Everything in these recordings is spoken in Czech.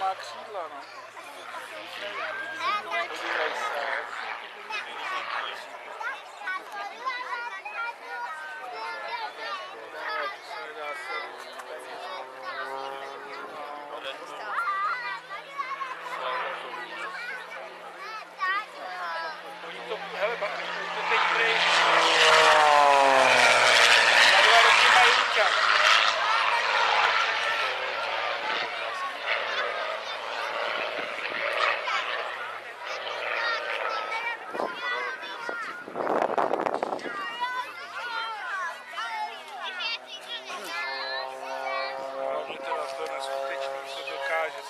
Max lá, não. É, tá. No, že teda to neskutečný, co dokáže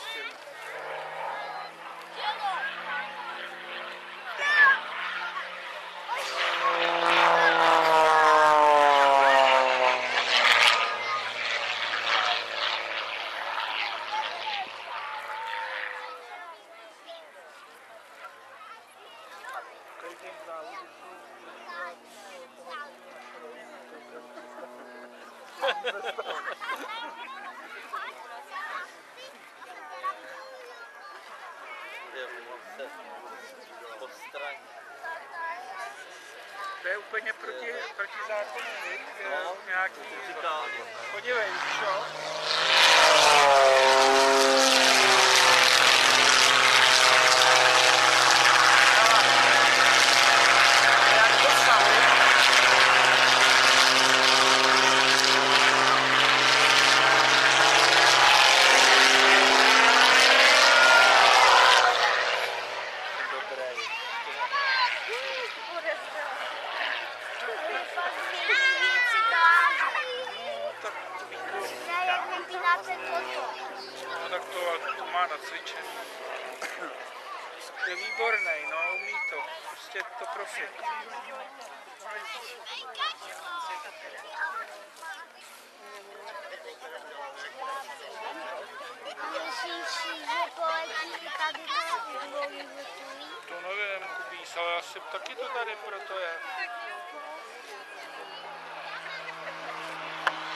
To je úplně proti, proti zákonu, viď? No, Nějaký... Fyzikálně. Podívej, víš čo? Jak to stalo? Dobré. Tak No tak to, to má nacvičený. Je výborný, no, umí to. Prostě to profi. To nevím, Kubíš, ale asi taky to tady proto je.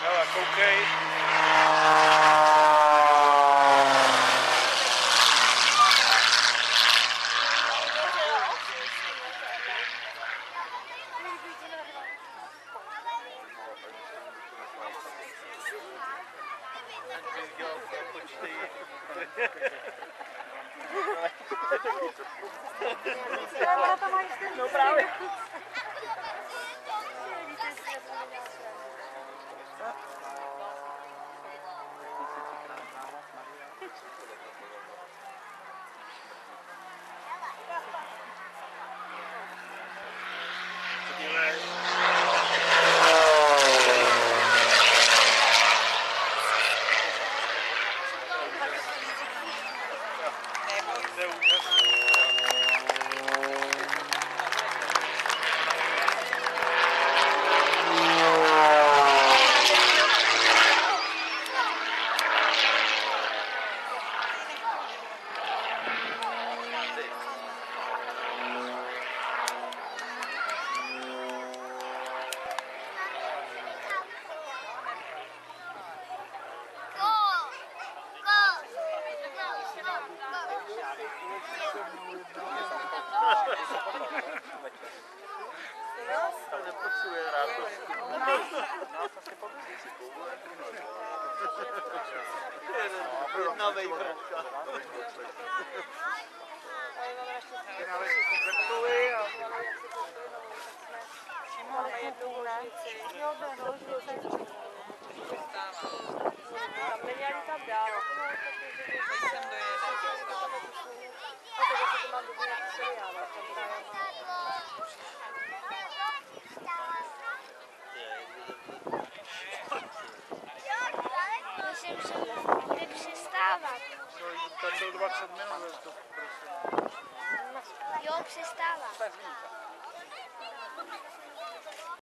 Hele, koukej. Bych dělal počty. No právě. To Tam není ani tam dál. Tam byl 20 minut. Prosím. Jo, víc.